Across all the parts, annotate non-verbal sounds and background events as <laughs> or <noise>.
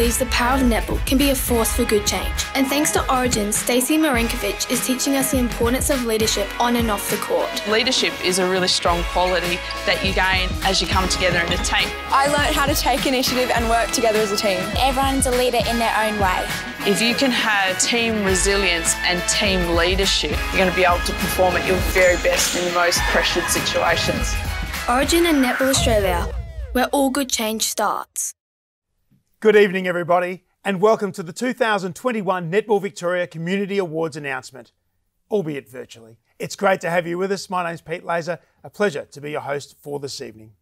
Origin believes the power of netball can be a force for good change. And thanks to Origin, Stacey Marinkovich is teaching us the importance of leadership on and off the court. Leadership is a really strong quality that you gain as you come together in a team. I learned how to take initiative and work together as a team. Everyone's a leader in their own way. If you can have team resilience and team leadership, you're going to be able to perform at your very best in the most pressured situations. Origin and Netball Australia, where all good change starts. Good evening, everybody, and welcome to the 2021 Netball Victoria Community Awards announcement, albeit virtually. It's great to have you with us. My name's Pete Lazer. A pleasure to be your host for this evening.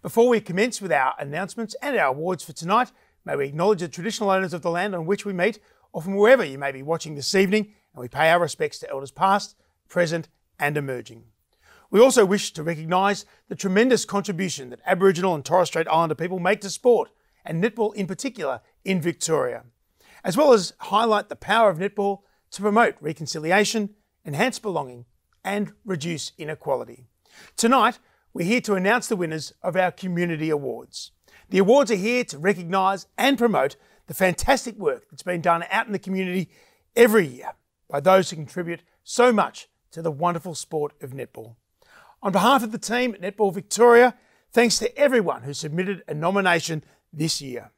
Before we commence with our announcements and our awards for tonight, may we acknowledge the traditional owners of the land on which we meet, or from wherever you may be watching this evening, and we pay our respects to elders past, present, and emerging. We also wish to recognise the tremendous contribution that Aboriginal and Torres Strait Islander people make to sport and netball in particular in Victoria, as well as highlight the power of netball to promote reconciliation, enhance belonging, and reduce inequality. Tonight, we're here to announce the winners of our Community Awards. The awards are here to recognise and promote the fantastic work that's been done out in the community every year by those who contribute so much to the wonderful sport of netball. On behalf of the team at Netball Victoria, thanks to everyone who submitted a nomination this year.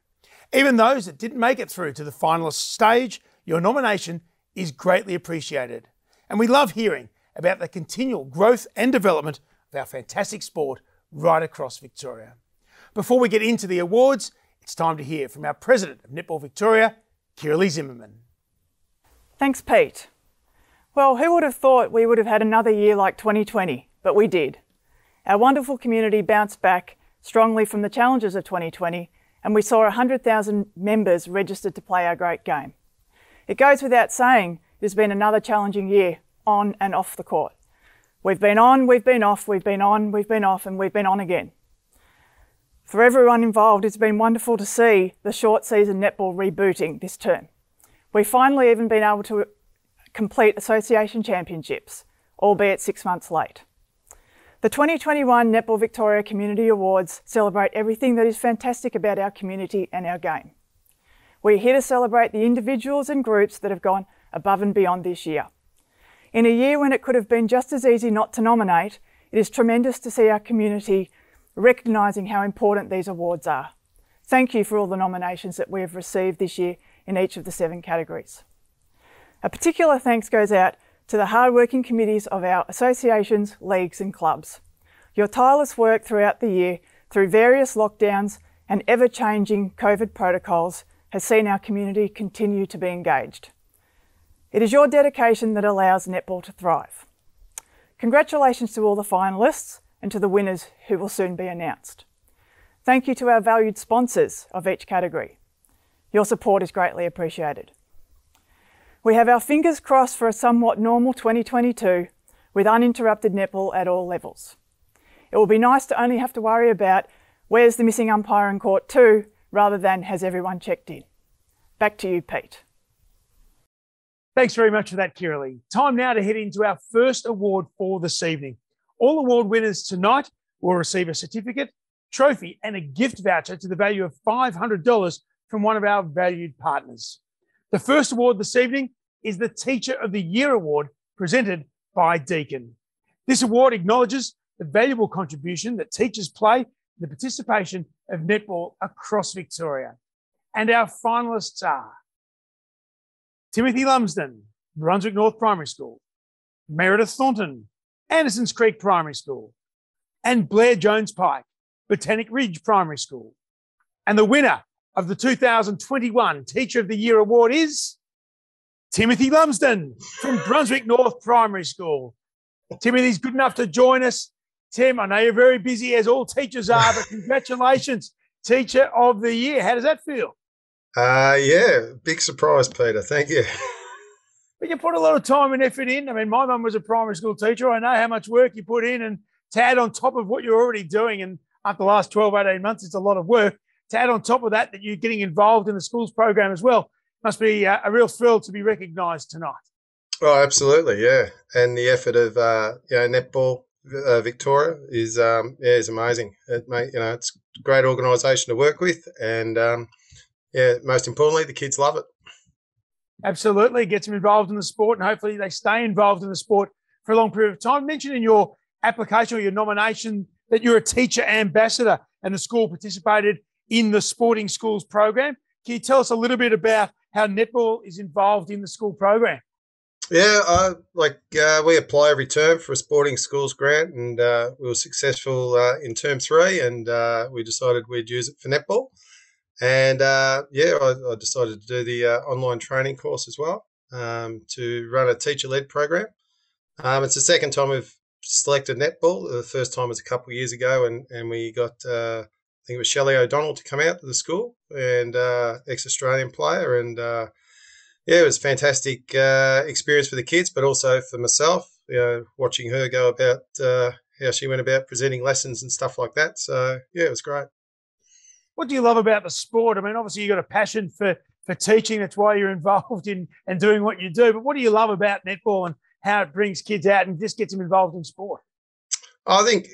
Even those that didn't make it through to the finalist stage, your nomination is greatly appreciated. And we love hearing about the continual growth and development of our fantastic sport right across Victoria. Before we get into the awards, it's time to hear from our President of Netball Victoria, Kiralee Zimmerman. Thanks, Pete. Well, who would have thought we would have had another year like 2020? But we did. Our wonderful community bounced back strongly from the challenges of 2020 and we saw 100,000 members registered to play our great game. It goes without saying, has been another challenging year on and off the court. We've been on, we've been off, we've been on, we've been off, and we've been on again. For everyone involved, it's been wonderful to see the short season netball rebooting this term. We've finally even been able to complete association championships, albeit six months late. The 2021 Netball Victoria Community Awards celebrate everything that is fantastic about our community and our game. We're here to celebrate the individuals and groups that have gone above and beyond this year. In a year when it could have been just as easy not to nominate, it is tremendous to see our community recognising how important these awards are. Thank you for all the nominations that we have received this year in each of the seven categories. A particular thanks goes out to the hard-working committees of our associations, leagues and clubs. Your tireless work throughout the year, through various lockdowns and ever-changing COVID protocols, has seen our community continue to be engaged. It is your dedication that allows netball to thrive. Congratulations to all the finalists and to the winners who will soon be announced. Thank you to our valued sponsors of each category. Your support is greatly appreciated. We have our fingers crossed for a somewhat normal 2022 with uninterrupted netball at all levels. It will be nice to only have to worry about where's the missing umpire in court two rather than has everyone checked in. Back to you, Pete. Thanks very much for that, Kiralee. Time now to head into our first award for this evening. All award winners tonight will receive a certificate, trophy, and a gift voucher to the value of $500 from one of our valued partners. The first award this evening is the Teacher of the Year Award presented by Deakin. This award acknowledges the valuable contribution that teachers play in the participation of netball across Victoria. And our finalists are Timothy Lumsden, Brunswick North Primary School, Meredith Thornton, Andersons Creek Primary School, and Blair Jones Pike, Botanic Ridge Primary School. And the winner of the 2021 Teacher of the Year Award is Timothy Lumsden from Brunswick North Primary School. Timothy's good enough to join us. Tim, I know you're very busy as all teachers are, but <laughs> congratulations, Teacher of the Year. How does that feel? Uh, yeah, big surprise, Peter. Thank you. <laughs> But you put a lot of time and effort in. I mean, my mum was a primary school teacher. I know how much work you put in, and to add on top of what you're already doing, and after the last 12, 18 months, it's a lot of work. To add on top of that, that you're getting involved in the schools program as well must be a, a real thrill to be recognised tonight. Oh, absolutely, yeah. And the effort of uh, you know netball uh, Victoria is um, yeah is amazing. It you know it's a great organisation to work with, and um, yeah, most importantly, the kids love it. Absolutely, gets them involved in the sport, and hopefully they stay involved in the sport for a long period of time. Mention in your application or your nomination that you're a teacher ambassador, and the school participated in the Sporting Schools program. Can you tell us a little bit about how netball is involved in the school program? Yeah, uh, like uh, we apply every term for a sporting schools grant, and uh, we were successful uh, in term three, and uh, we decided we'd use it for netball. And uh, yeah, I, I, decided to do the online training course as well um, to run a teacher led program. Um, it's the second time we've selected netball. The first time was a couple of years ago, and, and we got, think it was Shelley O'Donnell to come out to the school, and ex Australian player, and yeah, it was a fantastic uh, experience for the kids, but also for myself, you know, watching her go about uh, how she went about presenting lessons and stuff like that. So, yeah, it was great. What do you love about the sport? I mean, obviously, you've got a passion for, for teaching. That's why you're <laughs> involved in and doing what you do. But what do you love about netball and how it brings kids out and just gets them involved in sport? I think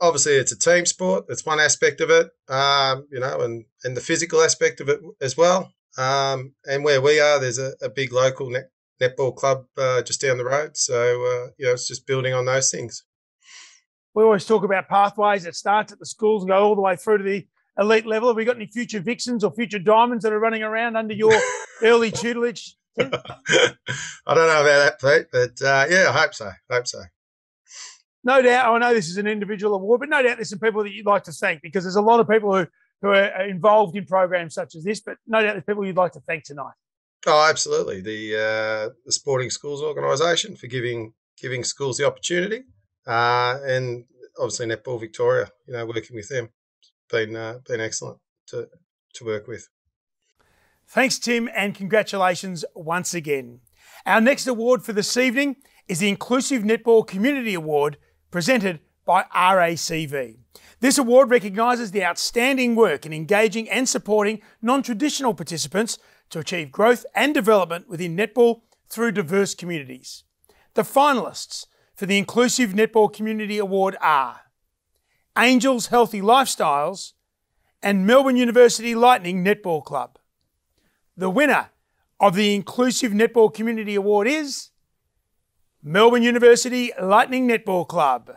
obviously it's a team sport. That's one aspect of it, um, you know, and, and the physical aspect of it as well. Um, and where we are, there's a, a big local net, netball club uh, just down the road. So, uh, you know, it's just building on those things. We always talk about pathways that starts at the schools and go all the way through to the elite level. Have we got any future Vixens or future Diamonds that are running around under your <laughs> early tutelage? <laughs> I don't know about that, Pete, but uh, yeah, I hope so. I hope so. No doubt. I know this is an individual award, but no doubt there's some people that you'd like to thank because there's a lot of people who who are involved in programs such as this, but no doubt there's people you'd like to thank tonight. Oh, absolutely. The uh, the Sporting Schools Organisation for giving giving schools the opportunity, uh, and obviously Netball Victoria. You know, working with them, been uh, been excellent to to work with. Thanks, Tim, and congratulations once again. Our next award for this evening is the Inclusive Netball Community Award presented by RACV. This award recognises the outstanding work in engaging and supporting non traditional participants to achieve growth and development within netball through diverse communities. The finalists for the Inclusive Netball Community Award are Angels Healthy Lifestyles and Melbourne University Lightning Netball Club. The winner of the Inclusive Netball Community Award is Melbourne University Lightning Netball Club.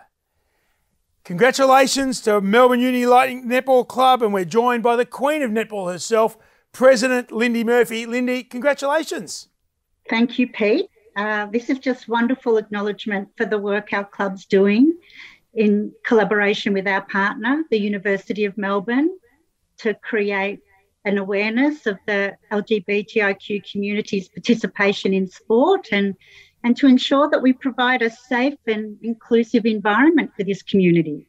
Congratulations to Melbourne Uni Lightning Netball Club, and we're joined by the Queen of Netball herself, President Lindy Murphy. Lindy, congratulations. Thank you, Pete. Uh, this is just wonderful acknowledgement for the work our club's doing in collaboration with our partner, the University of Melbourne, to create an awareness of the LGBTIQ community's participation in sport and and to ensure that we provide a safe and inclusive environment for this community.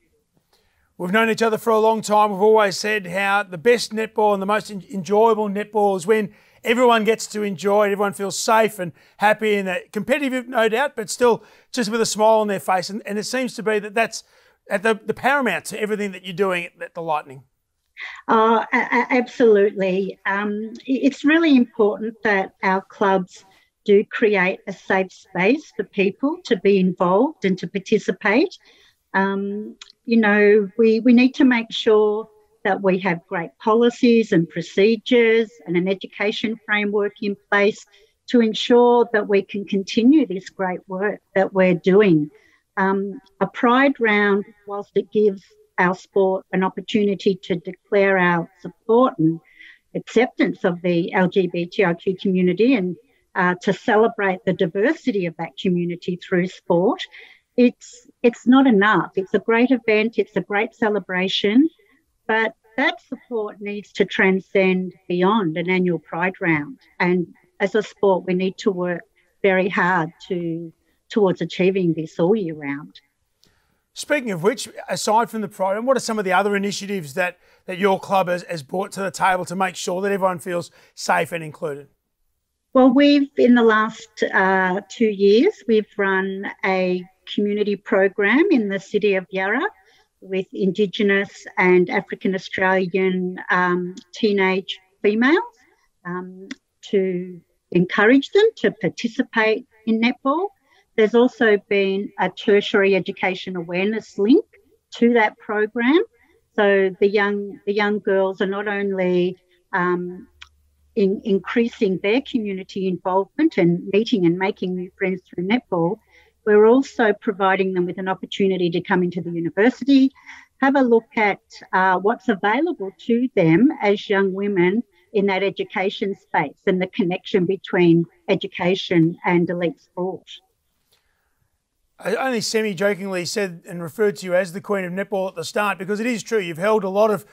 We've known each other for a long time. We've always said how the best netball and the most enjoyable netball is when everyone gets to enjoy it, everyone feels safe and happy and competitive, no doubt, but still just with a smile on their face. And, and it seems to be that that's at the, the paramount to everything that you're doing at the Lightning. Oh, absolutely. Um, it's really important that our clubs do create a safe space for people to be involved and to participate. Um, you know, we, we need to make sure that we have great policies and procedures and an education framework in place to ensure that we can continue this great work that we're doing. Um, a pride round, whilst it gives our sport an opportunity to declare our support and acceptance of the LGBTIQ community and uh, to celebrate the diversity of that community through sport. It's it's not enough. It's a great event. It's a great celebration, but that support needs to transcend beyond an annual Pride round. And as a sport, we need to work very hard to towards achieving this all year round. Speaking of which, aside from the program, what are some of the other initiatives that, that your club has, has brought to the table to make sure that everyone feels safe and included? Well, we've, in the last uh, two years, we've run a community program in the city of Yarra with Indigenous and African Australian um, teenage females um, to encourage them to participate in netball. There's also been a tertiary education awareness link to that program. So the young the young girls are not only um, in increasing their community involvement and meeting and making new friends through netball, we're also providing them with an opportunity to come into the university, have a look at uh, what's available to them as young women in that education space and the connection between education and elite sport. I only semi jokingly said and referred to you as the Queen of Netball at the start because it is true. You've held a lot of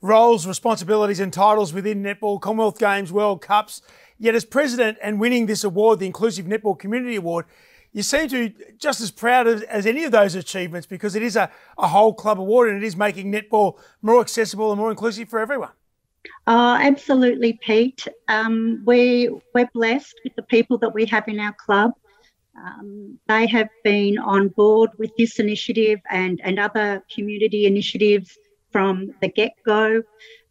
roles, responsibilities, and titles within netball, Commonwealth Games, World Cups. Yet, as president and winning this award, the Inclusive Netball Community Award, you seem to be just as proud as, as any of those achievements because it is a, a whole club award and it is making netball more accessible and more inclusive for everyone. Oh, absolutely, Pete. Um, we, we're blessed with the people that we have in our club. Um, they have been on board with this initiative and, and other community initiatives from the get go.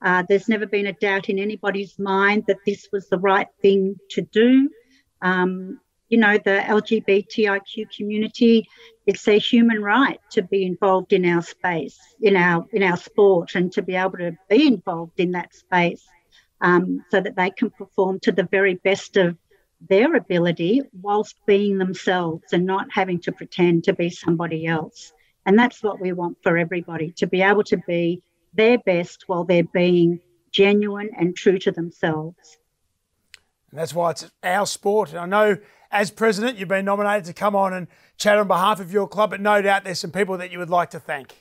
Uh, there's never been a doubt in anybody's mind that this was the right thing to do. Um, you know, the LGBTIQ community, it's a human right to be involved in our space, in our in our sport, and to be able to be involved in that space, um, so that they can perform to the very best of their ability whilst being themselves and not having to pretend to be somebody else. And that's what we want for everybody to be able to be their best while they're being genuine and true to themselves. And that's why it's our sport. And I know as president, you've been nominated to come on and chat on behalf of your club, but no doubt there's some people that you would like to thank.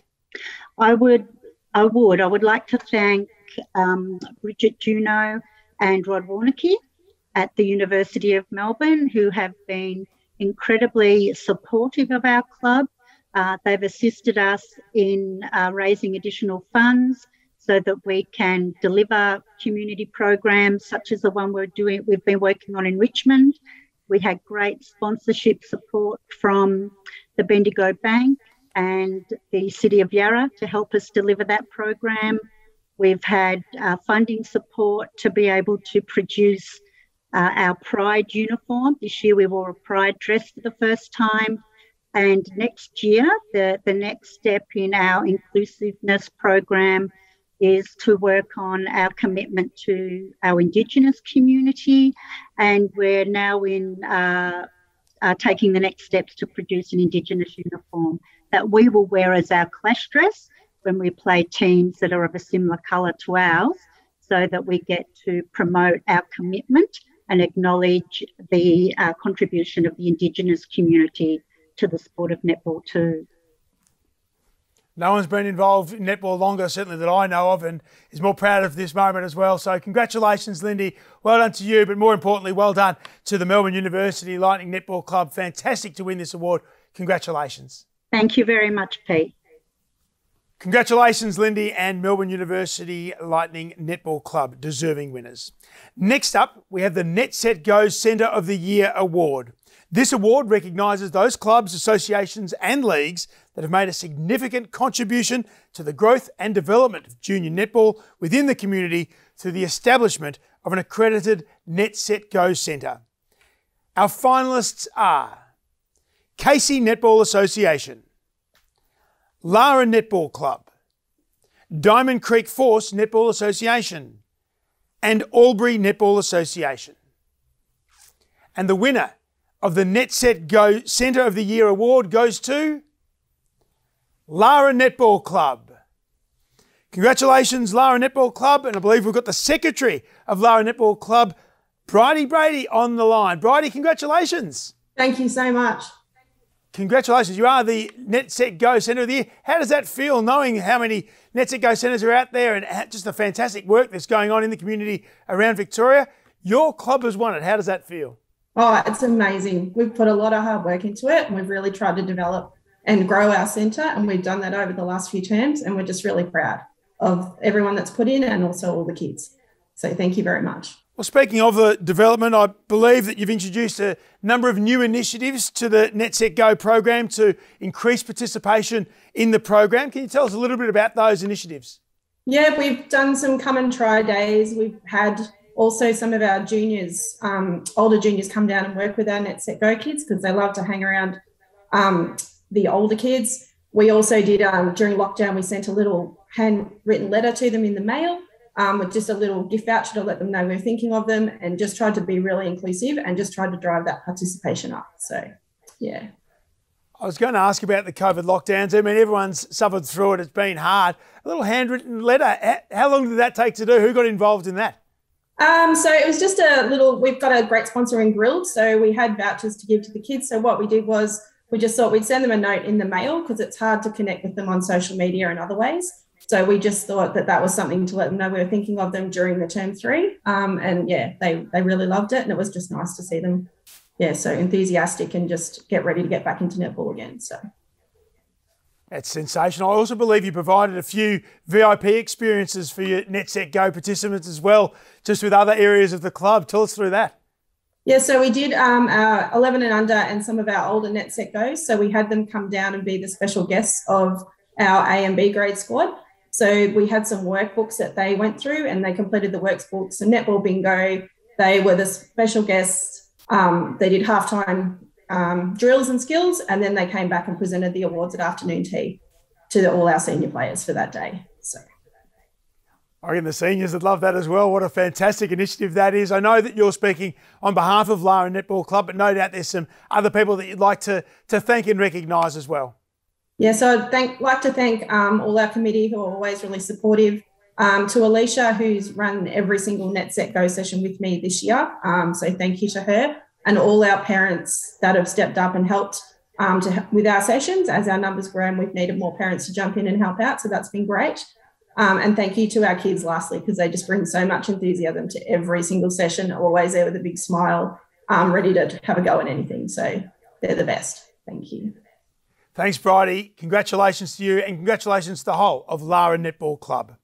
I would. I would. I would like to thank um, Bridget Juno and Rod Warneke at the University of Melbourne, who have been incredibly supportive of our club. Uh, they've assisted us in uh, raising additional funds so that we can deliver community programs such as the one we're doing, we've been working on in Richmond. We had great sponsorship support from the Bendigo Bank and the City of Yarra to help us deliver that program. We've had uh, funding support to be able to produce uh, our Pride uniform. This year we wore a Pride dress for the first time. And next year, the, the next step in our inclusiveness program is to work on our commitment to our Indigenous community. And we're now in uh, uh, taking the next steps to produce an Indigenous uniform that we will wear as our clash dress when we play teams that are of a similar colour to ours, so that we get to promote our commitment and acknowledge the uh, contribution of the Indigenous community to the sport of netball too. No one's been involved in netball longer, certainly that I know of, and is more proud of this moment as well. So, congratulations, Lindy. Well done to you, but more importantly, well done to the Melbourne University Lightning Netball Club. Fantastic to win this award. Congratulations. Thank you very much, Pete. Congratulations, Lindy and Melbourne University Lightning Netball Club, deserving winners. Next up, we have the Net Set Go Centre of the Year Award. This award recognises those clubs, associations, and leagues that have made a significant contribution to the growth and development of junior netball within the community through the establishment of an accredited Net Set Go Centre. Our finalists are Casey Netball Association, Lara Netball Club, Diamond Creek Force Netball Association, and Albury Netball Association. And the winner of the NetSet Go Centre of the Year award goes to Lara Netball Club. Congratulations, Lara Netball Club, and I believe we've got the secretary of Lara Netball Club, Bridie Brady, on the line. Bridie, congratulations. Thank you so much. Congratulations. You are the NetSet Go Centre of the Year. How does that feel knowing how many NetSet Go centres are out there and just the fantastic work that's going on in the community around Victoria? Your club has won it. How does that feel? Oh, it's amazing. We've put a lot of hard work into it and we've really tried to develop and grow our centre. And we've done that over the last few terms. And we're just really proud of everyone that's put in and also all the kids. So thank you very much. Well, speaking of the development, I believe that you've introduced a number of new initiatives to the NetSet Go program to increase participation in the program. Can you tell us a little bit about those initiatives? Yeah, we've done some come and try days. We've had also some of our juniors, um, older juniors, come down and work with our Net Go kids because they love to hang around um, the older kids. We also did um, during lockdown. We sent a little handwritten letter to them in the mail um, with just a little gift voucher to let them know we're thinking of them and just tried to be really inclusive and just tried to drive that participation up. So, yeah. I was going to ask about the COVID lockdowns. I mean, everyone's suffered through it. It's been hard. A little handwritten letter. How long did that take to do? Who got involved in that? Um, so it was just a little, we've got a great sponsor in Grill'd. So we had vouchers to give to the kids. So what we did was we just thought we'd send them a note in the mail because it's hard to connect with them on social media and other ways. So we just thought that that was something to let them know we were thinking of them during the term three. Um, and yeah, they they really loved it, and it was just nice to see them, yeah, so enthusiastic and just get ready to get back into netball again. So. That's sensational. I also believe you provided a few VIP experiences for your NetSet Go participants as well, just with other areas of the club. Tell us through that. Yeah, so we did um, our 11 and under and some of our older NetSet Goes. So we had them come down and be the special guests of our A and B grade squad. So we had some workbooks that they went through and they completed the workbooks and netball bingo. They were the special guests. Um, they did halftime um, drills and skills, and then they came back and presented the awards at afternoon tea to the, all our senior players for that day. So. I reckon the seniors would love that as well. What a fantastic initiative that is. I know that you're speaking on behalf of Lara Netball Club, but no doubt there's some other people that you'd like to, to thank and recognise as well. Yeah, so I'd thank, like to thank um, all our committee who are always really supportive. Um, to Alicia, who's run every single Net Set Go session with me this year. Um, so thank you to her and all our parents that have stepped up and helped um, to, with our sessions. As our numbers grow, and we've needed more parents to jump in and help out. So that's been great. Um, and thank you to our kids, lastly, because they just bring so much enthusiasm to every single session, always there with a big smile, um, ready to have a go at anything. So they're the best. Thank you. Thanks, Bridie. Congratulations to you and congratulations to the whole of Lara Netball Club.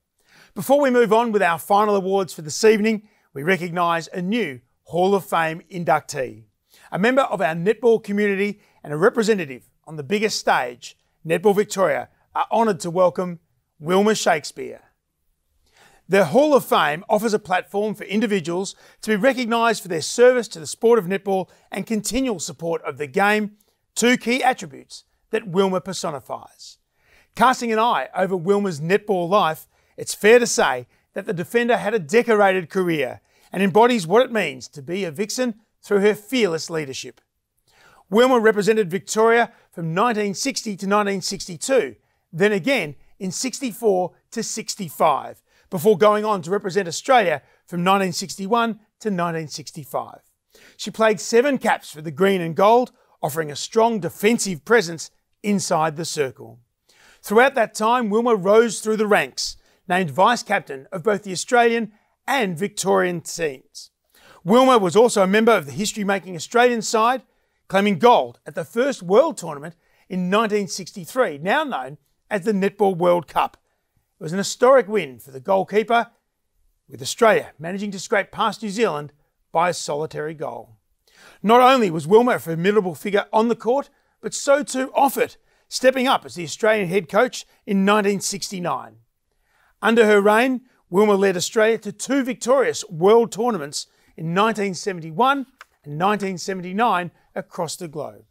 Before we move on with our final awards for this evening, we recognise a new Hall of Fame inductee. A member of our netball community and a representative on the biggest stage, Netball Victoria, are honoured to welcome Wilma Shakespeare. The Hall of Fame offers a platform for individuals to be recognised for their service to the sport of netball and continual support of the game, two key attributes that Wilma personifies. Casting an eye over Wilma's netball life, it's fair to say that the defender had a decorated career and embodies what it means to be a vixen through her fearless leadership. Wilma represented Victoria from 1960 to 1962, then again in 64 to 65, before going on to represent Australia from 1961 to 1965. She played seven caps for the green and gold, offering a strong defensive presence inside the circle. Throughout that time, Wilma rose through the ranks, named vice captain of both the Australian and Victorian teams. Wilma was also a member of the history making Australian side, claiming gold at the first World Tournament in 1963, now known as the Netball World Cup. It was an historic win for the goalkeeper, with Australia managing to scrape past New Zealand by a solitary goal. Not only was Wilma a formidable figure on the court, but so too off it, stepping up as the Australian head coach in 1969. Under her reign, Wilma led Australia to two victorious world tournaments in 1971 and 1979 across the globe.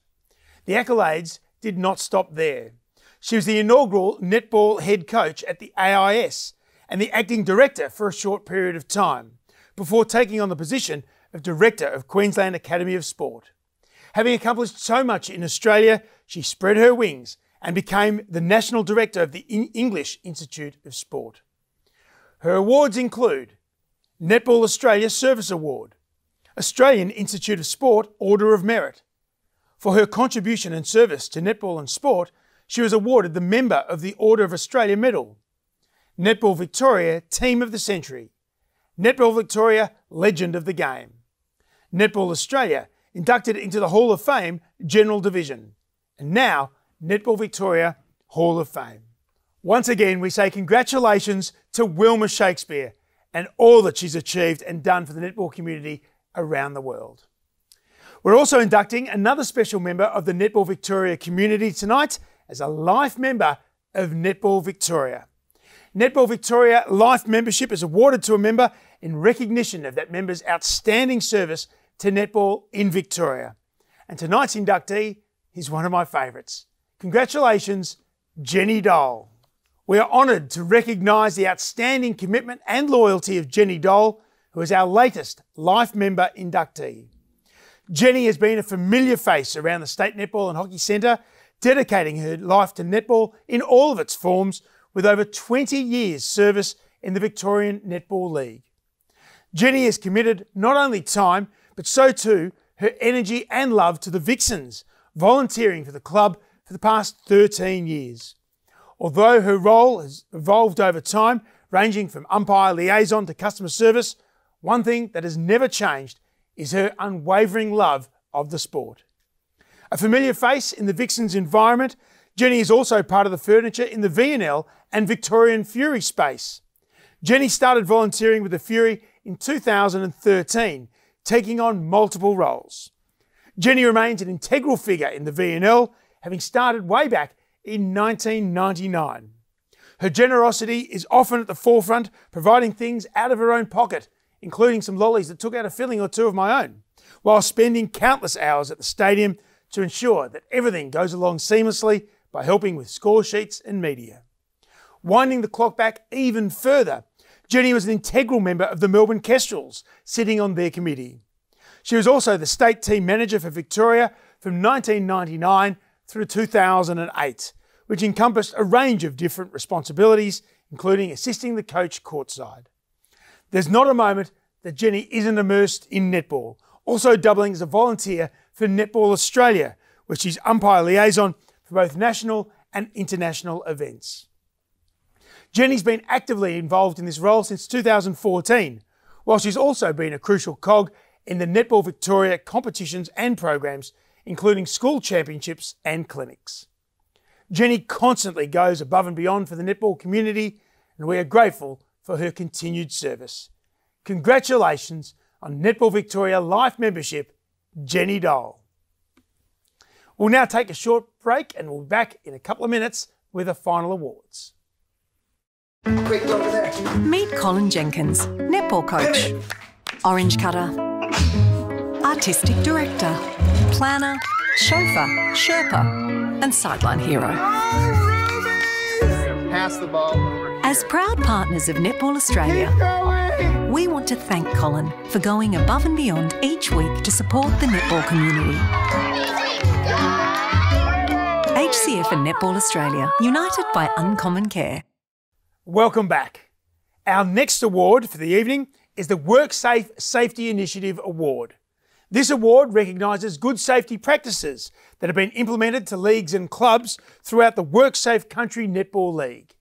The accolades did not stop there. She was the inaugural netball head coach at the AIS and the acting director for a short period of time, before taking on the position of director of Queensland Academy of Sport. Having accomplished so much in Australia, she spread her wings and became the National Director of the English Institute of Sport. Her awards include Netball Australia Service Award, Australian Institute of Sport Order of Merit. For her contribution and service to netball and sport, she was awarded the Member of the Order of Australia Medal, Netball Victoria Team of the Century, Netball Victoria Legend of the Game, Netball Australia inducted into the Hall of Fame General Division, and now Netball Victoria Hall of Fame. Once again, we say congratulations to Wilma Shakespeare and all that she's achieved and done for the netball community around the world. We're also inducting another special member of the Netball Victoria community tonight as a life member of Netball Victoria. Netball Victoria Life membership is awarded to a member in recognition of that member's outstanding service to netball in Victoria. And tonight's inductee is one of my favourites. Congratulations, Jenny Dole. We are honoured to recognise the outstanding commitment and loyalty of Jenny Dole, who is our latest life member inductee. Jenny has been a familiar face around the State Netball and Hockey Centre, dedicating her life to netball in all of its forms with over 20 years' service in the Victorian Netball League. Jenny has committed not only time, but so too her energy and love to the Vixens, volunteering for the club for the past 13 years. Although her role has evolved over time, ranging from umpire liaison to customer service, one thing that has never changed is her unwavering love of the sport. A familiar face in the Vixens environment, Jenny is also part of the furniture in the VNL and Victorian Fury space. Jenny started volunteering with the Fury in 2013, taking on multiple roles. Jenny remains an integral figure in the VNL, having started way back in 1999. Her generosity is often at the forefront, providing things out of her own pocket, including some lollies that took out a filling or two of my own, while spending countless hours at the stadium to ensure that everything goes along seamlessly by helping with score sheets and media. Winding the clock back even further, Jenny was an integral member of the Melbourne Kestrels, sitting on their committee. She was also the state team manager for Victoria from 1999 through 2008, which encompassed a range of different responsibilities, including assisting the coach courtside. There's not a moment that Jenny isn't immersed in netball, also doubling as a volunteer for Netball Australia, where she's umpire liaison for both national and international events. Jenny's been actively involved in this role since 2014, while she's also been a crucial cog in the Netball Victoria competitions and programs including school championships and clinics. Jenny constantly goes above and beyond for the netball community, and we are grateful for her continued service. Congratulations on Netball Victoria Life membership, Jenny Dole. We'll now take a short break and we'll be back in a couple of minutes with the final awards. Meet Colin Jenkins, netball coach, orange cutter, artistic director planner, chauffeur, Sherpa, and sideline hero. Pass the ball As proud partners of Netball Australia, we want to thank Colin for going above and beyond each week to support the netball community. HCF and Netball Australia, united by uncommon care. Welcome back. Our next award for the evening is the WorkSafe Safety Initiative Award. This award recognises good safety practices that have been implemented to leagues and clubs throughout the WorkSafe Country Netball League.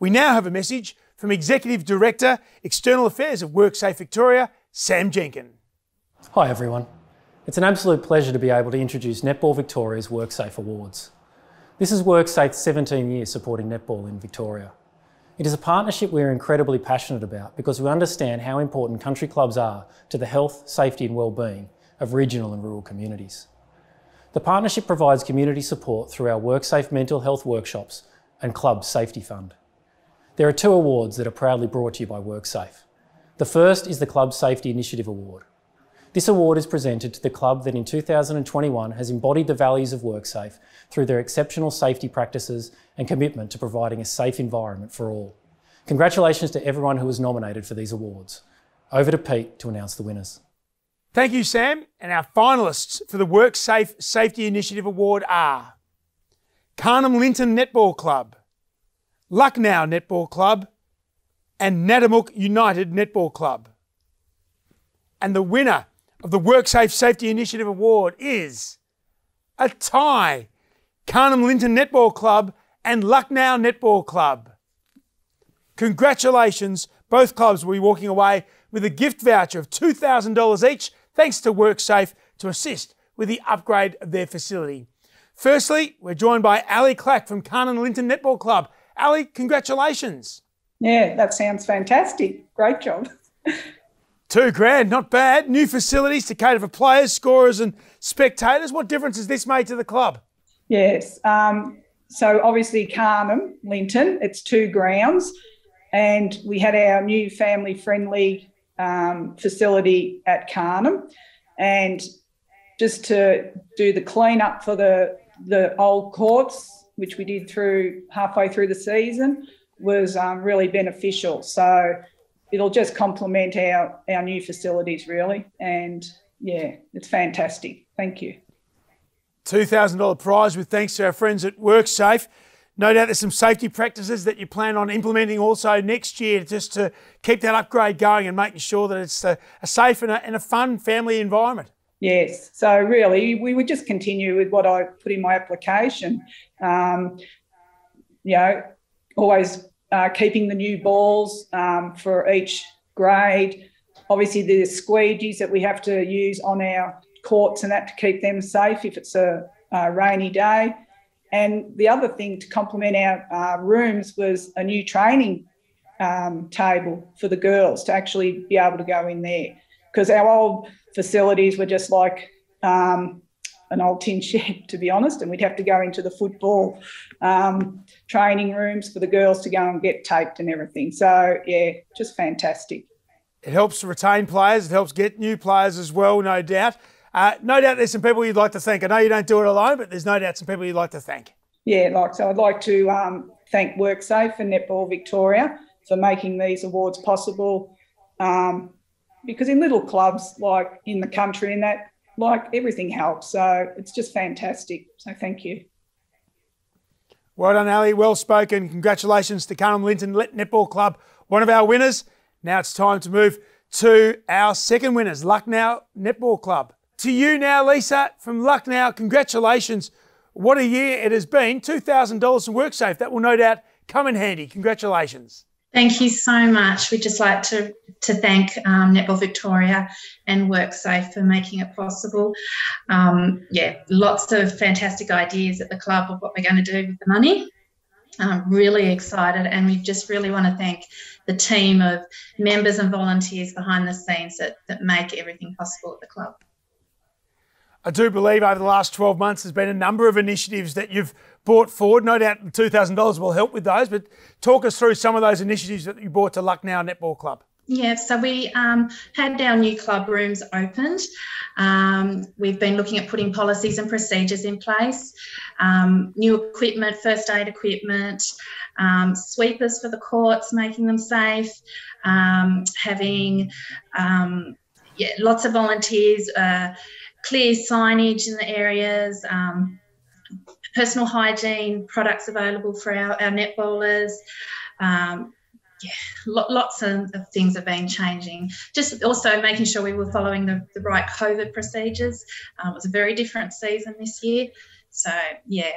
We now have a message from Executive Director, External Affairs of WorkSafe Victoria, Sam Jenkin. Hi everyone. It's an absolute pleasure to be able to introduce Netball Victoria's WorkSafe Awards. This is WorkSafe's 17 years supporting netball in Victoria. It is a partnership we are incredibly passionate about because we understand how important country clubs are to the health, safety and well-being of regional and rural communities. The partnership provides community support through our WorkSafe mental health workshops and Club Safety Fund. There are two awards that are proudly brought to you by WorkSafe. The first is the Club Safety Initiative Award. This award is presented to the club that in 2021 has embodied the values of WorkSafe through their exceptional safety practices and commitment to providing a safe environment for all. Congratulations to everyone who was nominated for these awards. Over to Pete to announce the winners. Thank you, Sam. And our finalists for the WorkSafe Safety Initiative Award are Carngham Linton Netball Club, Lucknow Netball Club, and Natimuk United Netball Club. And the winner of the WorkSafe Safety Initiative Award is a tie Carngham Linton Netball Club and Lucknow Netball Club. Congratulations, both clubs will be walking away with a gift voucher of $2,000 each thanks to WorkSafe to assist with the upgrade of their facility. Firstly, we're joined by Ali Clack from Carngham Linton Netball Club. Ali, congratulations. Yeah, that sounds fantastic. Great job. Two grand, not bad. New facilities to cater for players, scorers, and spectators. What difference has this made to the club? Yes. Um, so obviously, Carngham, Linton, it's two grounds. And we had our new family friendly um, facility at Carngham, and just to do the clean up for the the old courts which we did through halfway through the season, was um, really beneficial. So it'll just complement our, our new facilities, really. And yeah, it's fantastic. Thank you. $2,000 prize with thanks to our friends at WorkSafe. No doubt there's some safety practices that you plan on implementing also next year just to keep that upgrade going and making sure that it's a, a safe and a, and a fun family environment. Yes. So really, we would just continue with what I put in my application. Um, you know, always uh, keeping the new balls um, for each grade. Obviously, the squeegees that we have to use on our courts and that to keep them safe if it's a, a rainy day. And the other thing to complement our uh, rooms was a new training um, table for the girls to actually be able to go in there. Because our old facilities were just like um, an old tin <laughs> shed, to be honest, and we'd have to go into the football um, training rooms for the girls to go and get taped and everything. So, yeah, just fantastic. It helps retain players, it helps get new players as well, no doubt. Uh, no doubt there's some people you'd like to thank. I know you don't do it alone, but there's no doubt some people you'd like to thank. Yeah, like so I'd like to um, thank WorkSafe and Netball Victoria for making these awards possible. Um, because in little clubs like in the country and that, like everything helps. So it's just fantastic. So thank you. Well done, Ali. Well spoken. Congratulations to Carngham Linton Netball Club, one of our winners. Now it's time to move to our second winners, Lucknow Netball Club. To you now, Lisa, from Lucknow, congratulations. What a year it has been. $2,000 from WorkSafe. That will no doubt come in handy. Congratulations. Thank you so much. We'd just like to, to thank um, Netball Victoria and WorkSafe for making it possible. Um, yeah, lots of fantastic ideas at the club of what we're going to do with the money. I'm really excited, and we just really want to thank the team of members and volunteers behind the scenes that, that make everything possible at the club. I do believe over the last 12 months there's been a number of initiatives that you've brought forward. No doubt $2,000 will help with those, but talk us through some of those initiatives that you brought to Lucknow Netball Club. Yeah, so we um, had our new club rooms opened. Um, we've been looking at putting policies and procedures in place, um, new equipment, first aid equipment, um, sweepers for the courts, making them safe, um, having um, yeah, lots of volunteers. Uh, clear signage in the areas, um, personal hygiene products available for our, our netballers. Um, yeah, lots of, things have been changing. Just also making sure we were following the, the right COVID procedures. Um, it was a very different season this year. So, yeah,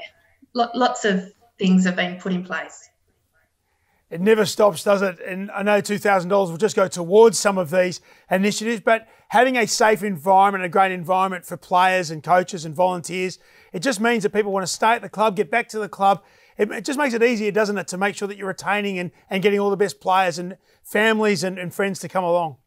lots of things have been put in place. It never stops, does it? And I know $2,000 will just go towards some of these initiatives, but having a safe environment, a great environment for players and coaches and volunteers, it just means that people want to stay at the club, get back to the club. It, it just makes it easier, doesn't it, to make sure that you're retaining and, and getting all the best players and families and, and friends to come along.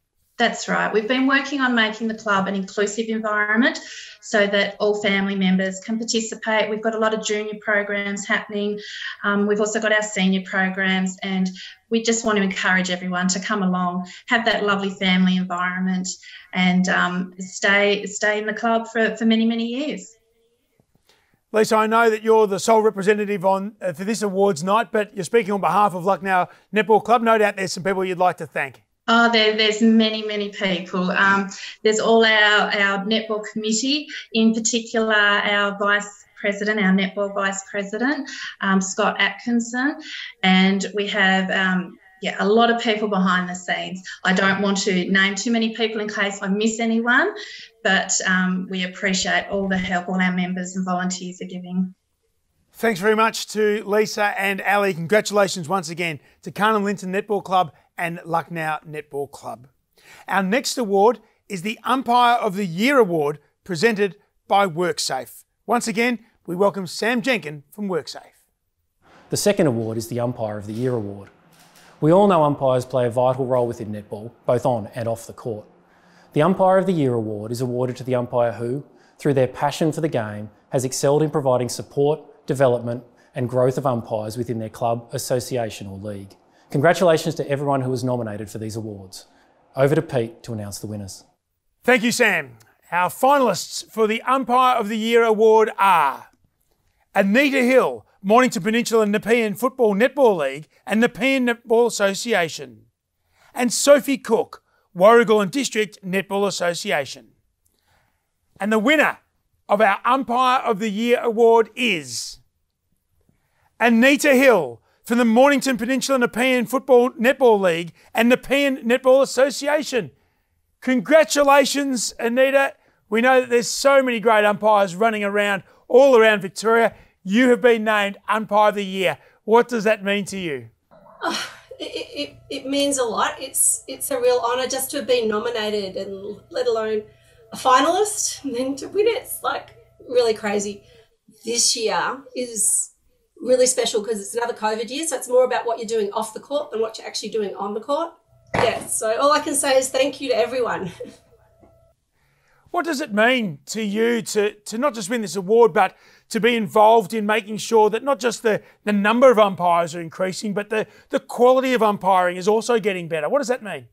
That's right. We've been working on making the club an inclusive environment so that all family members can participate. We've got a lot of junior programs happening. Um, we've also got our senior programs, and we just want to encourage everyone to come along, have that lovely family environment, and um, stay stay in the club for, for many many years. Lisa, I know that you're the sole representative on uh, for this awards night, but you're speaking on behalf of Lucknow Netball Club. No doubt there's some people you'd like to thank. Oh, there, there's many, many people. Um, there's all our, our netball committee, in particular our vice president, our netball vice president, um, Scott Atkinson, and we have um, yeah, a lot of people behind the scenes. I don't want to name too many people in case I miss anyone, but um, we appreciate all the help all our members and volunteers are giving. Thanks very much to Lisa and Ali. Congratulations once again to Carngham Linton Netball Club and Lucknow Netball Club. Our next award is the Umpire of the Year Award presented by WorkSafe. Once again, we welcome Sam Jenkin from WorkSafe. The second award is the Umpire of the Year Award. We all know umpires play a vital role within netball, both on and off the court. The Umpire of the Year award is awarded to the umpire who, through their passion for the game, has excelled in providing support, development, and growth of umpires within their club, association, or league. Congratulations to everyone who was nominated for these awards. Over to Pete to announce the winners. Thank you, Sam. Our finalists for the Umpire of the Year award are Anita Hill, Mornington Peninsula Nepean Football Netball League and Nepean Netball Association. And Sophie Cook, Warragul and District Netball Association. And the winner of our Umpire of the Year award is Anita Hill from the Mornington Peninsula Nepean Football Netball League and Nepean Netball Association. Congratulations, Anita. We know that there's so many great umpires running around all around Victoria. You have been named Umpire of the Year. What does that mean to you? Oh, it, it, it means a lot. It's it's a real honour just to have been nominated and let alone a finalist and then to win it. It's like really crazy. This year is really special because it's another COVID year. So it's more about what you're doing off the court than what you're actually doing on the court. Yeah. So all I can say is thank you to everyone. <laughs> What does it mean to you to, to not just win this award, but to be involved in making sure that not just the, the number of umpires are increasing, but the, the quality of umpiring is also getting better? What does that mean?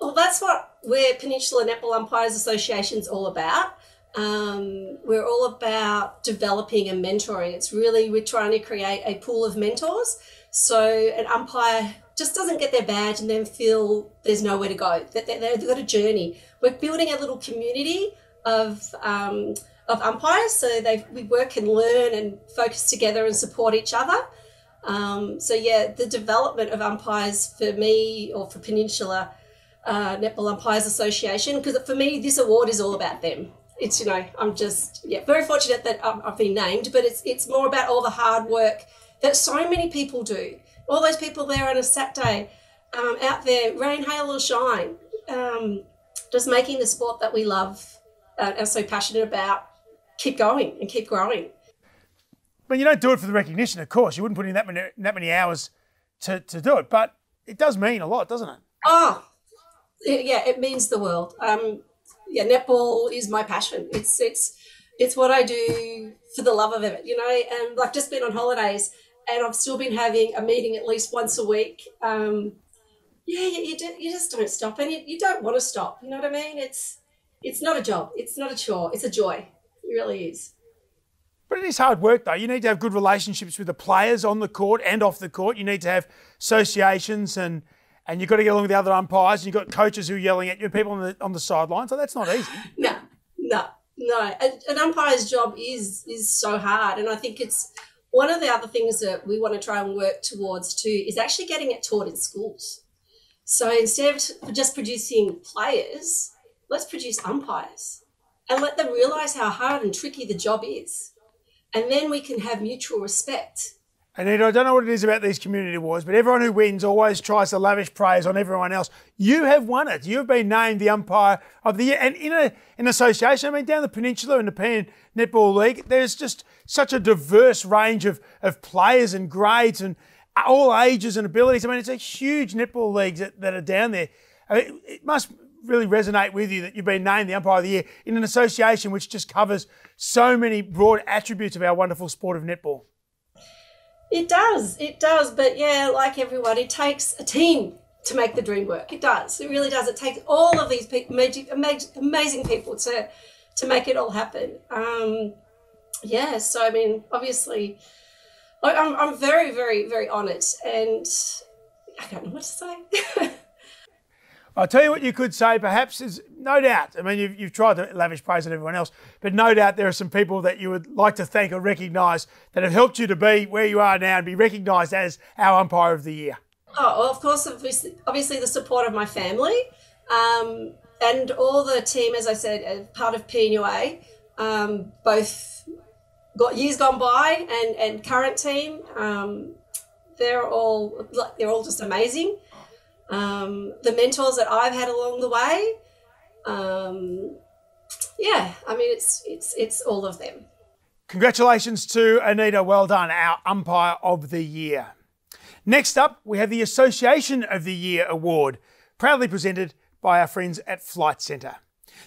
Well, that's what we're Peninsula Netball Umpires Association is all about. Um, we're all about developing and mentoring. It's really, we're trying to create a pool of mentors. So an umpire just doesn't get their badge and then feel there's nowhere to go, that they've got a journey. We're building a little community of, um, of umpires so they we work and learn and focus together and support each other. Um, so yeah, the development of umpires for me or for Peninsula uh, Netball Umpires Association, because for me this award is all about them. It's you know I'm just yeah very fortunate that I've been named, but it's it's more about all the hard work that so many people do. All those people there on a Saturday, um, out there, rain, hail, or shine, um, just making the sport that we love uh, are so passionate about keep going and keep growing. But you don't do it for the recognition, of course. You wouldn't put in that many that many hours to, to do it, but it does mean a lot, doesn't it? Oh, yeah, it means the world. Um, yeah, netball is my passion. It's it's it's what I do for the love of it, you know. And I've just been on holidays, and I've still been having a meeting at least once a week. Um, yeah, you, you, do, you just don't stop, and you, you don't want to stop. You know what I mean? It's it's not a job. It's not a chore. It's a joy. It really is. But it is hard work, though. You need to have good relationships with the players on the court and off the court. You need to have associations and and you've got to get along with the other umpires. And you've got coaches who are yelling at you, people on the on the sideline. So that's not easy. no, no, no. An umpire's job is is so hard, and I think it's one of the other things that we want to try and work towards too is actually getting it taught in schools. So instead of just producing players, let's produce umpires and let them realize how hard and tricky the job is. And then we can have mutual respect Anita, I don't know what it is about these community awards, but everyone who wins always tries to lavish praise on everyone else. You have won it. You've been named the umpire of the year. And in a, an association, I mean, down the peninsula in the Pan Netball League, there's just such a diverse range of, of players and grades and all ages and abilities. I mean, it's a huge netball league that, that are down there. I mean, it must really resonate with you that you've been named the umpire of the year in an association which just covers so many broad attributes of our wonderful sport of netball. It does, it does. But yeah, like everyone, it takes a team to make the dream work. It does. It really does. It takes all of these people, amazing people to to make it all happen. Um, yeah. So I mean, obviously, I'm I'm very very very honoured, and I don't know what to say. <laughs> I'll tell you what you could say, perhaps, is no doubt. I mean, you've, you've tried to lavish praise on everyone else, but no doubt there are some people that you would like to thank or recognise that have helped you to be where you are now and be recognised as our umpire of the year. Oh, well, of course, obviously, obviously the support of my family um, and all the team, as I said, as part of PNUA, um, both got years gone by and, and current team. Um, they're all they're all just amazing um, the mentors that I've had along the way. Um, yeah, I mean, it's it's it's all of them. Congratulations to Anita. Well done, our umpire of the year. Next up, we have the Association of the Year award, proudly presented by our friends at Flight Centre.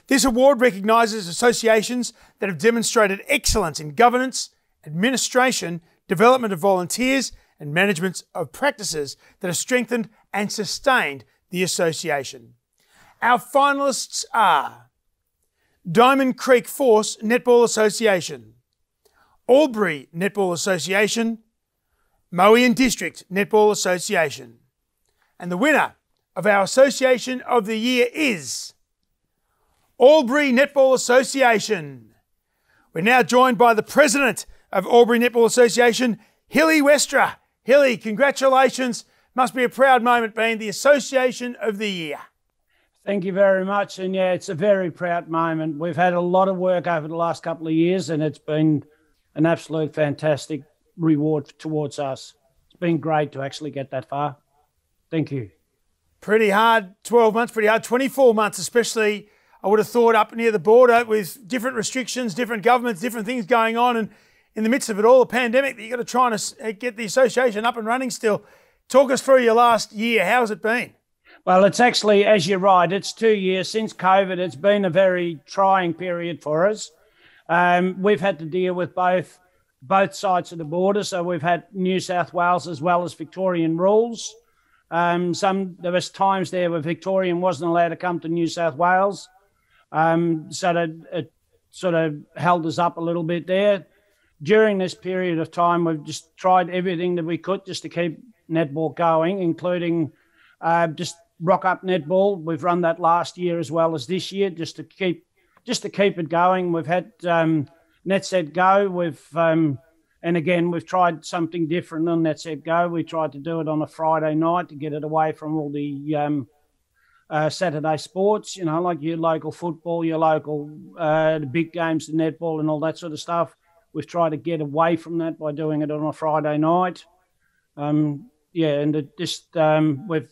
This award recognises associations that have demonstrated excellence in governance, administration, development of volunteers, and management of practices that have strengthened and sustained the association. Our finalists are Diamond Creek Force Netball Association, Albury Netball Association, Moe District Netball Association. And the winner of our Association of the Year is Albury Netball Association. We're now joined by the President of Albury Netball Association, Hilly Westra. Hilly, congratulations. Must be a proud moment being the Association of the Year. Thank you very much. And yeah, it's a very proud moment. We've had a lot of work over the last couple of years, and it's been an absolute fantastic reward towards us. It's been great to actually get that far. Thank you. Pretty hard, 12 months, pretty hard, 24 months, especially, I would have thought, up near the border with different restrictions, different governments, different things going on. And in the midst of it all, a pandemic that you've got to try and get the association up and running still. Talk us through your last year. How's it been? Well, it's actually, as you're right, it's two years since COVID. It's been a very trying period for us. Um, we've had to deal with both both sides of the border. So we've had New South Wales as well as Victorian rules. Um, some there was times there where Victorian wasn't allowed to come to New South Wales. Um, so that it sort of held us up a little bit there. During this period of time, we've just tried everything that we could just to keep netball going, including uh, just rock up netball. We've run that last year as well as this year, just to keep just to keep it going. We've had um, NetSet Go. We've um, and again we've tried something different on NetSet Go. We tried to do it on a Friday night to get it away from all the um, uh, Saturday sports. You know, like your local football, your local uh, the big games, the netball, and all that sort of stuff. We've tried to get away from that by doing it on a Friday night. Um, yeah, and it just um, we've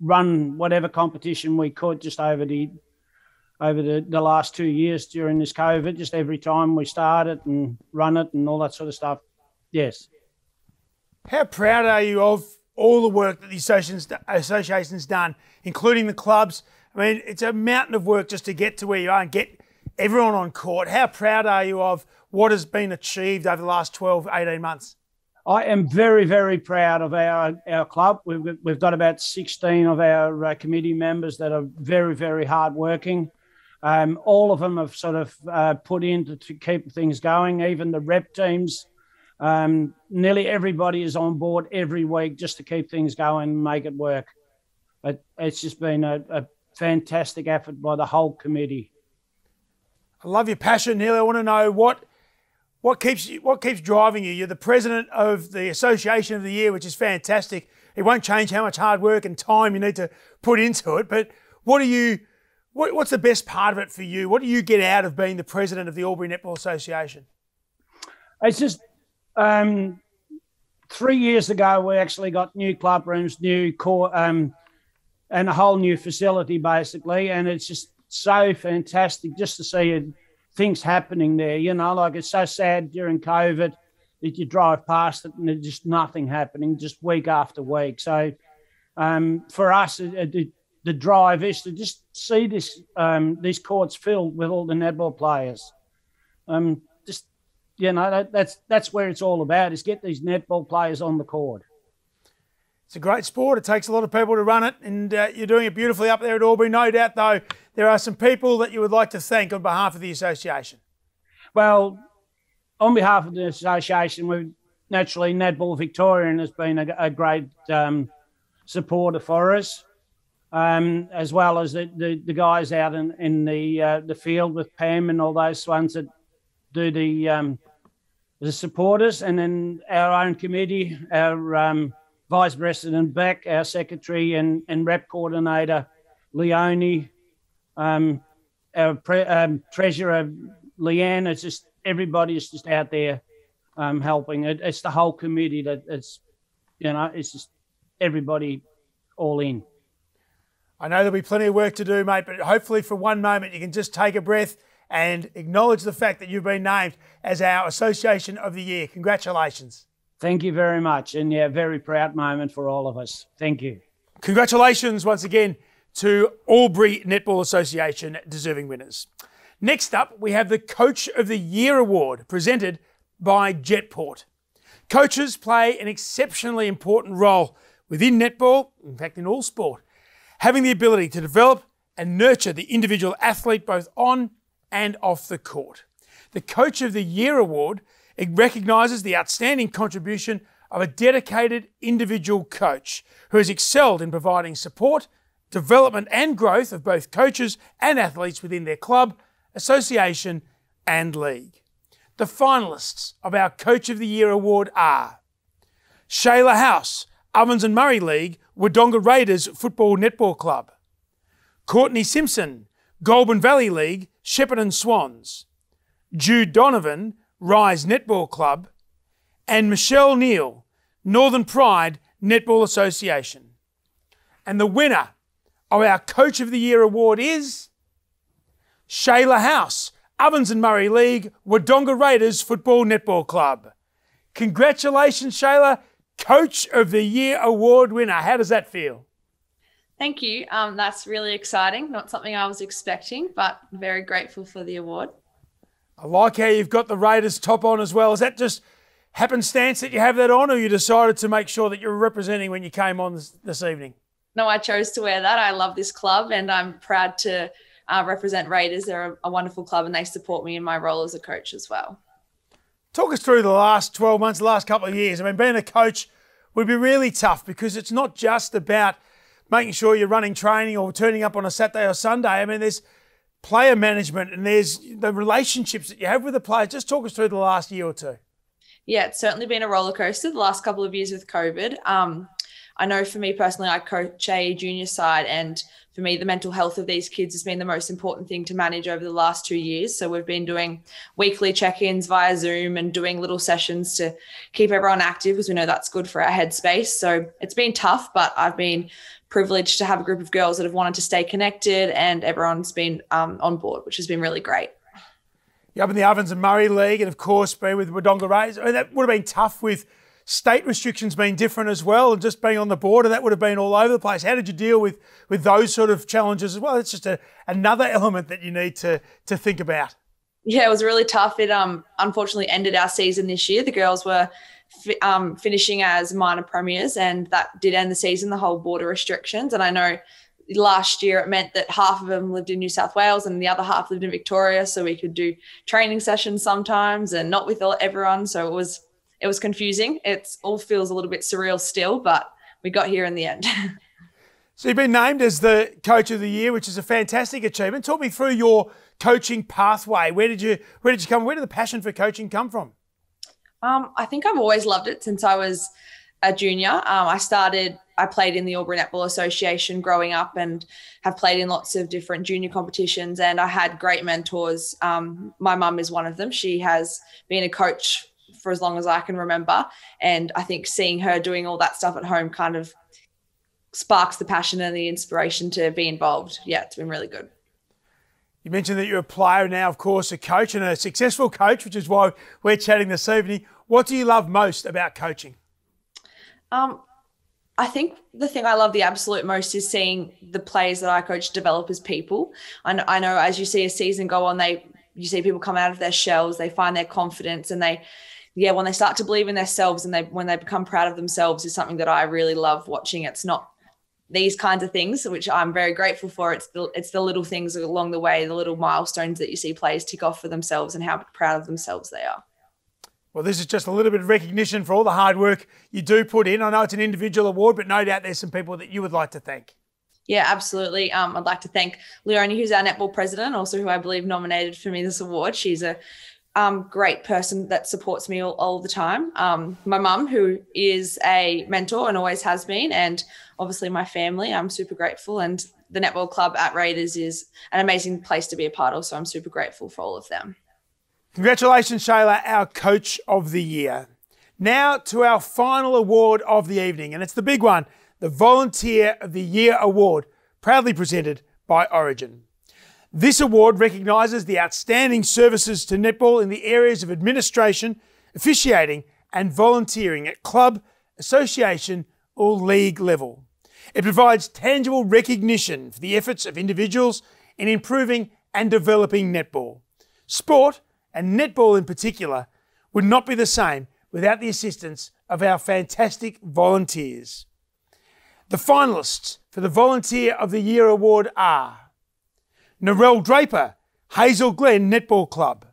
run whatever competition we could just over the over the, the last two years during this COVID. Just every time we start it and run it and all that sort of stuff. Yes. How proud are you of all the work that the association's, association's done, including the clubs? I mean, it's a mountain of work just to get to where you are and get everyone on court. How proud are you of what has been achieved over the last 12, 18 months? I am very, very proud of our, our club. We've, we've got about 16 of our uh, committee members that are very, very hardworking. Um, all of them have sort of uh, put in to, to, keep things going, even the rep teams. Um, nearly everybody is on board every week just to keep things going and make it work. But it's just been a, a fantastic effort by the whole committee. I love your passion, Neil. I want to know what what keeps you, what keeps driving you? You're the president of the Association of the Year, which is fantastic. It won't change how much hard work and time you need to put into it. But what are you? What, what's the best part of it for you? What do you get out of being the president of the Albury Netball Association? It's just um, three years ago we actually got new club rooms, new core, um, and a whole new facility basically, and it's just so fantastic just to see it things happening there. You know, like it's so sad during COVID that you drive past it and there's just nothing happening, just week after week. So um, for us, it, it, the drive is to just see this um, these courts filled with all the netball players. Um, just you know, that, that's that's where it's all about is get these netball players on the court. It's a great sport. It takes a lot of people to run it, and uh, you're doing it beautifully up there at Albury. No doubt, though, there are some people that you would like to thank on behalf of the association. Well, on behalf of the association, we naturally Netball Victorian has been a, a great um, supporter for us, um, as well as the, the, the, guys out in, in the uh, the field with Pam and all those ones that do the um, the supporters, and then our own committee, our um, Vice President Beck, our Secretary and, and Rep Coordinator Leone, um, our pre- um, Treasurer Leanne. It's just everybody is just out there um, helping. It, it's the whole committee that it's, you know, it's just everybody all in. I know there'll be plenty of work to do, mate, but hopefully for one moment you can just take a breath and acknowledge the fact that you've been named as our Association of the Year. Congratulations. Thank you very much. And yeah, very proud moment for all of us. Thank you. Congratulations once again to Albury Netball Association deserving winners. Next up, we have the Coach of the Year Award presented by Jetport. Coaches play an exceptionally important role within netball, in fact, in all sport, having the ability to develop and nurture the individual athlete both on and off the court. The Coach of the Year Award It recognises the outstanding contribution of a dedicated individual coach who has excelled in providing support, development, and growth of both coaches and athletes within their club, association, and league. The finalists of our Coach of the Year award are Shayla House, Ovens and Murray League, Wodonga Raiders Football Netball Club. Courtney Simpson, Goulburn Valley League, Shepparton Swans. Jude Donovan, Rise Netball Club. And Michelle Neal, Northern Pride Netball Association. And the winner of our Coach of the Year award is Shayla House, Ovens and Murray League, Wodonga Raiders Football Netball Club. Congratulations, Shayla, Coach of the Year award winner. How does that feel? Thank you. Um, that's really exciting. Not something I was expecting, but very grateful for the award. I like how you've got the Raiders top on as well. Is that just happenstance that you have that on, or you decided to make sure that you're representing when you came on this, this evening? No, I chose to wear that. I love this club and I'm proud to uh, represent Raiders. They're a, a wonderful club and they support me in my role as a coach as well. Talk us through the last 12 months, the last couple of years. I mean, being a coach would be really tough because it's not just about making sure you're running training or turning up on a Saturday or Sunday. I mean, there's player management and there's the relationships that you have with the players. Just talk us through the last year or two. Yeah, it's certainly been a roller coaster the last couple of years with COVID. Um, I know for me personally, I coach a junior side, and for me, the mental health of these kids has been the most important thing to manage over the last two years. So we've been doing weekly check ins via Zoom and doing little sessions to keep everyone active because we know that's good for our headspace. So it's been tough, but I've been privileged to have a group of girls that have wanted to stay connected, and everyone's been um, on board, which has been really great. You're up in the Ovens and Murray League, and of course, being with Wodonga Rays. I mean, that would have been tough with state restrictions being different as well, and just being on the border, that would have been all over the place. How did you deal with with those sort of challenges as well? It's just a, another element that you need to to think about. Yeah, it was really tough. It um unfortunately ended our season this year. The girls were fi- um, finishing as minor premiers, and that did end the season. The whole border restrictions, and I know last year it meant that half of them lived in New South Wales and the other half lived in Victoria, so we could do training sessions sometimes and not with everyone. So it was it was confusing. It all feels a little bit surreal still, but we got here in the end. <laughs> so you've been named as the coach of the year, which is a fantastic achievement. Talk me through your coaching pathway. Where did you where did you come? Where did the passion for coaching come from? Um, I think I've always loved it since I was a junior. Um, I started, I played in the Albury Netball Association growing up and have played in lots of different junior competitions. And I had great mentors. Um, my mum is one of them. She has been a coach for as long as I can remember. And I think seeing her doing all that stuff at home kind of sparks the passion and the inspiration to be involved. Yeah, it's been really good. You mentioned that you're a player now, of course, a coach and a successful coach, which is why we're chatting this evening. What do you love most about coaching? Um, I think the thing I love the absolute most is seeing the players that I coach develop as people. I know, I know as you see a season go on, they you see people come out of their shells, they find their confidence, and they yeah, when they start to believe in themselves and they when they become proud of themselves is something that I really love watching. It's not these kinds of things, which I'm very grateful for. It's the it's the little things along the way, the little milestones that you see players tick off for themselves and how proud of themselves they are. Well, this is just a little bit of recognition for all the hard work you do put in. I know it's an individual award, but no doubt there's some people that you would like to thank. Yeah, absolutely. Um, I'd like to thank Leonie, who's our netball president, also who I believe nominated for me this award. She's a um, great person that supports me all, all the time. Um, my mum, who is a mentor and always has been, and obviously my family. I'm super grateful. And the netball club at Raiders is an amazing place to be a part of. So I'm super grateful for all of them. Congratulations, Shayla, our Coach of the Year. Now to our final award of the evening, and it's the big one the Volunteer of the Year Award, proudly presented by Origin. This award recognises the outstanding services to netball in the areas of administration, officiating, and volunteering at club, association, or league level. It provides tangible recognition for the efforts of individuals in improving and developing netball. Sport, and netball in particular, would not be the same without the assistance of our fantastic volunteers. The finalists for the Volunteer of the Year award are Narelle Draper, Hazel Glen Netball Club.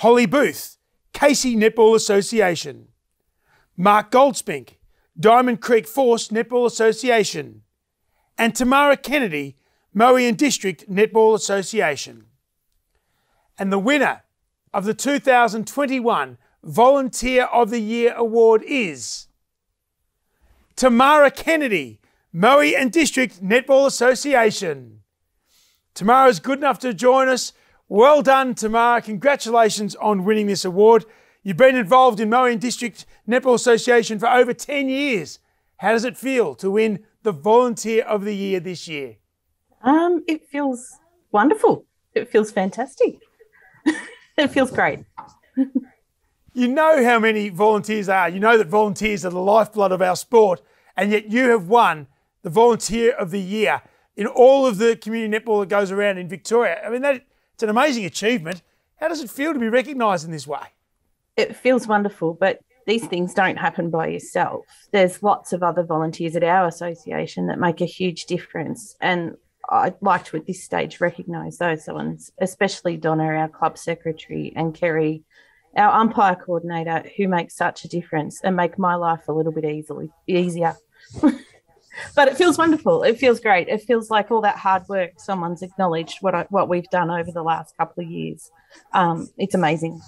Holly Booth, Casey Netball Association, Mark Goldspink, Diamond Creek Force Netball Association, and Tamara Kennedy, Moe District Netball Association. And the winner of the 2021 Volunteer of the Year Award is Tamara Kennedy, Moe and District Netball Association. Tamara's good enough to join us. Well done, Tamara. Congratulations on winning this award. You've been involved in Moe District Netball Association for over 10 years. How does it feel to win the Volunteer of the Year this year? Um, it feels wonderful. It feels fantastic. <laughs> it feels great. <laughs> you know how many volunteers are. You know that volunteers are the lifeblood of our sport, and yet you have won the Volunteer of the Year in all of the community netball that goes around in Victoria. I mean, that it's an amazing achievement. How does it feel to be recognised in this way? It feels wonderful, but these things don't happen by yourself. There's lots of other volunteers at our association that make a huge difference. And I'd like to at this stage recognise those ones, especially Donna, our club secretary, and Kerry, our umpire coordinator, who make such a difference and make my life a little bit easily easier. <laughs> but it feels wonderful. It feels great. It feels like all that hard work. Someone's acknowledged what I, what we've done over the last couple of years. Um, it's amazing.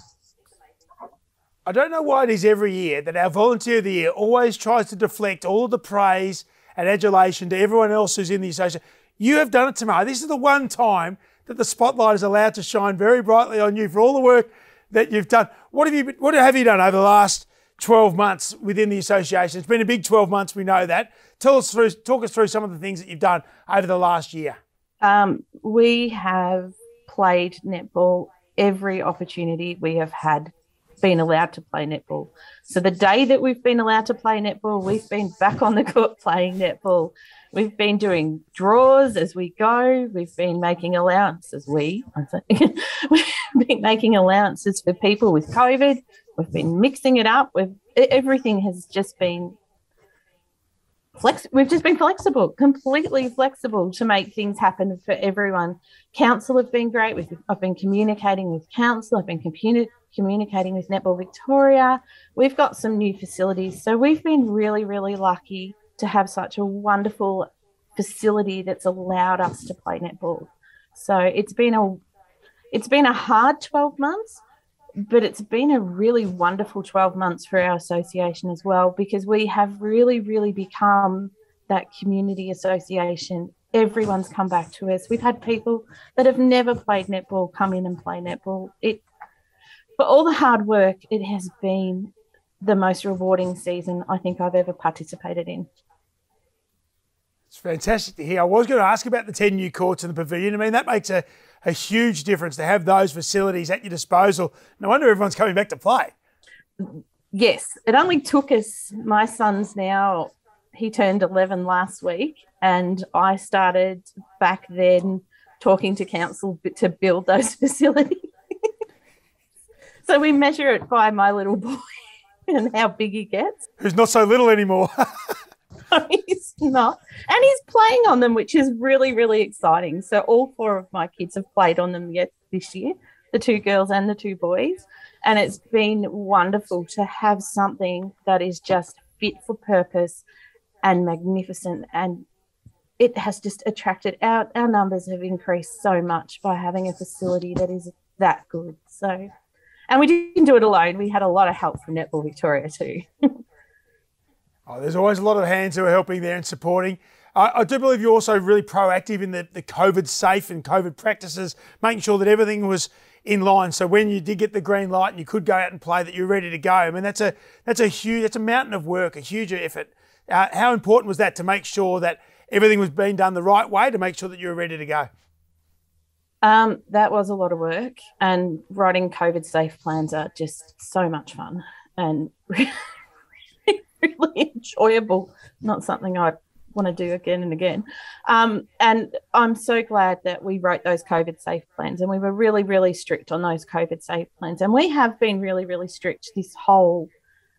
I don't know why it is every year that our volunteer of the year always tries to deflect all the praise and adulation to everyone else who's in the association. You have done it Tamara. This is the one time that the spotlight is allowed to shine very brightly on you for all the work that you've done. What have you What have you done over the last 12 months within the association? It's been a big 12 months. We know that. Tell us through, talk us through some of the things that you've done over the last year. Um, we have played netball every opportunity we have had been allowed to play netball. So the day that we've been allowed to play netball, we've been back on the court <laughs> playing netball. We've been doing draws as we go. We've been making allowances. We, <laughs> we've been making allowances for people with COVID. We've been mixing it up. We've everything has just been flex we've just been flexible completely flexible to make things happen for everyone. Council have been great. I've been communicating with council. I've been communi- communicating with netball victoria. We've got some new facilities. So we've been really really lucky to have such a wonderful facility that's allowed us to play netball. So it's been a it's been a hard 12 months but it's been a really wonderful 12 months for our association as well because we have really, really become that community association. Everyone's come back to us. We've had people that have never played netball come in and play netball. It, for all the hard work, it has been the most rewarding season I think I've ever participated in. It's fantastic to hear. I was going to ask about the 10 new courts in the pavilion. I mean, that makes a, a huge difference to have those facilities at your disposal. No wonder everyone's coming back to play. Yes, it only took us, my son's now, he turned 11 last week, and I started back then talking to council to build those <laughs> facilities. so we measure it by my little boy <laughs> and how big he gets. Who's not so little anymore. <laughs> <laughs> he's not. And he's playing on them, which is really, really exciting. So all four of my kids have played on them yet this year, the two girls and the two boys. And it's been wonderful to have something that is just fit for purpose and magnificent. And it has just attracted our our numbers have increased so much by having a facility that is that good. So and we didn't do it alone. We had a lot of help from Netball Victoria too. <laughs> Oh, there's always a lot of hands who are helping there and supporting. I do believe you're also really proactive in the, the COVID safe and COVID practices, making sure that everything was in line. So when you did get the green light and you could go out and play, that you're ready to go. I mean, that's a that's a huge that's a mountain of work, a huge effort. Uh, how important was that to make sure that everything was being done the right way to make sure that you were ready to go? Um, that was a lot of work, and writing COVID safe plans are just so much fun and <laughs> really <laughs> enjoyable. Not something I want to do again and again. Um, and I'm so glad that we wrote those COVID safe plans and we were really, really strict on those COVID safe plans. And we have been really, really strict this whole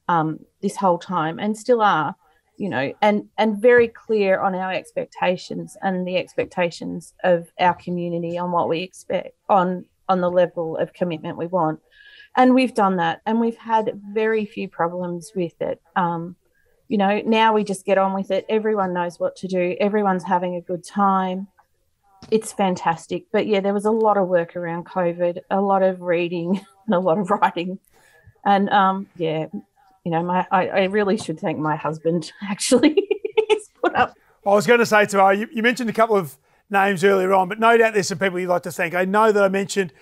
um, this whole time and still are, you know, and and very clear on our expectations and the expectations of our community on what we expect on on the level of commitment we want. And we've done that, and we've had very few problems with it. Um, you know, now we just get on with it. Everyone knows what to do. Everyone's having a good time. It's fantastic. But yeah, there was a lot of work around COVID, a lot of reading, <laughs> and a lot of writing, and um, yeah, you know, my I, I really should thank my husband <laughs> actually. He's put up. I was going to say to you, you mentioned a couple of names earlier on, but no doubt there's some people you'd like to thank. I know that I mentioned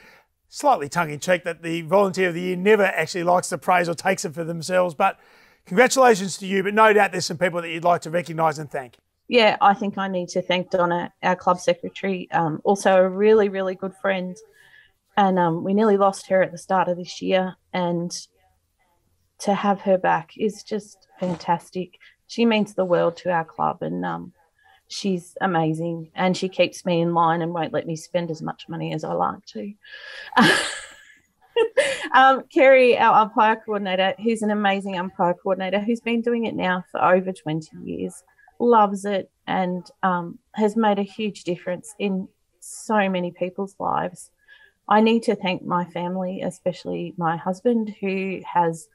slightly tongue in cheek that the volunteer of the year never actually likes the praise or takes it for themselves, but congratulations to you. But no doubt there's some people that you'd like to recognise and thank. Yeah, I think I need to thank Donna, our club secretary, um, also a really, really good friend. And um, we nearly lost her at the start of this year. And to have her back is just fantastic. She means the world to our club. And um, she's amazing and she keeps me in line and won't let me spend as much money as I like to. <laughs> um, Kerry, our umpire coordinator, who's an amazing umpire coordinator who's been doing it now for over 20 years, loves it and um, has made a huge difference in so many people's lives. I need to thank my family, especially my husband, who has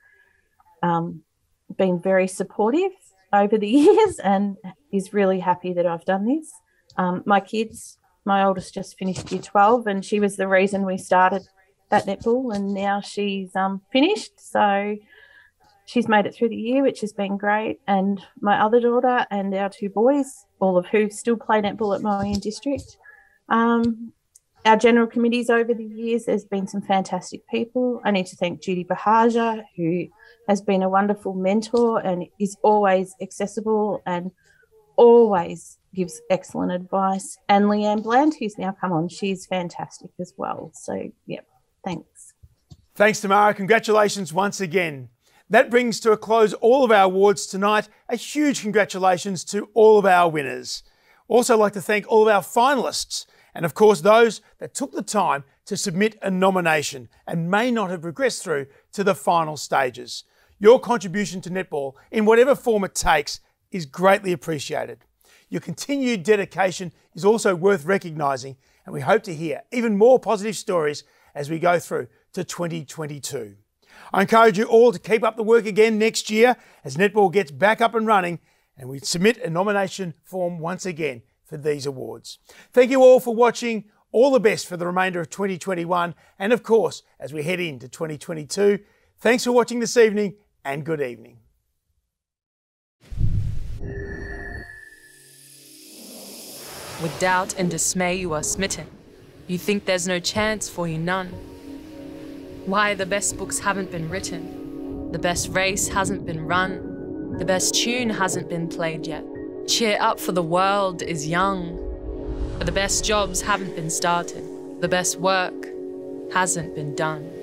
um, been very supportive over the <laughs> years and is really happy that I've done this. Um, my kids, my oldest just finished year 12, and she was the reason we started that netball, and now she's um, finished. So she's made it through the year, which has been great. And my other daughter and our two boys, all of who still play netball at Moe and District. Um, our general committees over the years, there's been some fantastic people. I need to thank Judy Bahaja, who has been a wonderful mentor and is always accessible and always gives excellent advice. And Leanne Bland, who's now come on, she's fantastic as well. So, yeah, thanks. Thanks, Tamara. Congratulations once again. That brings to a close all of our awards tonight. A huge congratulations to all of our winners. Also, like to thank all of our finalists and, of course, those that took the time to submit a nomination and may not have progressed through to the final stages. Your contribution to netball, in whatever form it takes, is greatly appreciated. Your continued dedication is also worth recognising, and we hope to hear even more positive stories as we go through to 2022. I encourage you all to keep up the work again next year as netball gets back up and running and we submit a nomination form once again for these awards. Thank you all for watching. All the best for the remainder of 2021 and of course as we head into 2022. Thanks for watching this evening and good evening. With doubt and dismay you are smitten. You think there's no chance for you none. Why the best books haven't been written. The best race hasn't been run. The best tune hasn't been played yet. Cheer up for the world is young. But the best jobs haven't been started. The best work hasn't been done.